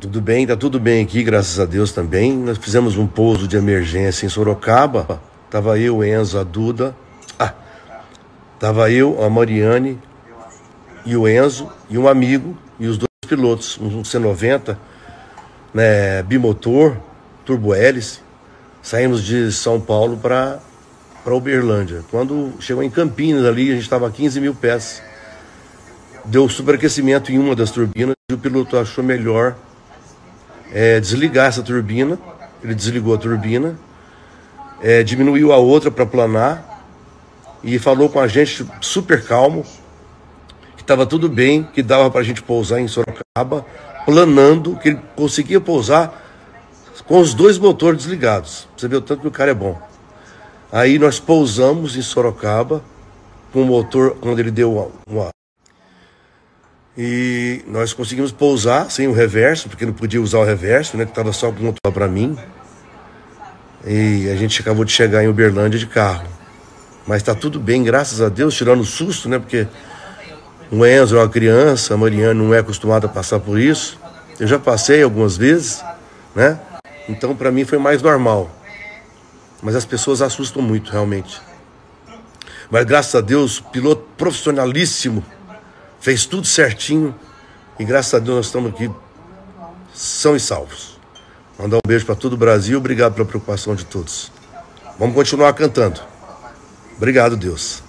Tudo bem, tá tudo bem aqui, graças a Deus também. Nós fizemos um pouso de emergência em Sorocaba. Tava eu, Enzo, a Duda. Ah, tava eu, a Mariane e o Enzo e um amigo e os dois pilotos, um C90, né, bimotor, turbo hélice. Saímos de São Paulo para para Uberlândia. Quando chegou em Campinas ali, a gente estava a 15 mil pés. Deu superaquecimento em uma das turbinas e o piloto achou melhor é, desligar essa turbina. Ele desligou a turbina, é, diminuiu a outra para planar e falou com a gente super calmo que estava tudo bem, que dava para a gente pousar em Sorocaba, planando, que ele conseguia pousar com os dois motores desligados. Você vê o tanto que o cara é bom. Aí nós pousamos em Sorocaba com o motor, quando ele deu uma, e nós conseguimos pousar sem o reverso, porque não podia usar o reverso, né? Que estava só com motor para mim. E a gente acabou de chegar em Uberlândia de carro. Mas está tudo bem, graças a Deus, tirando o susto, né? Porque o Enzo é uma criança, a Mariana não é acostumada a passar por isso. Eu já passei algumas vezes, né? Então para mim foi mais normal. Mas as pessoas assustam muito, realmente. Mas graças a Deus, piloto profissionalíssimo, fez tudo certinho. E graças a Deus nós estamos aqui são e salvos. Mandar um beijo para todo o Brasil. Obrigado pela preocupação de todos. Vamos continuar cantando. Obrigado, Deus.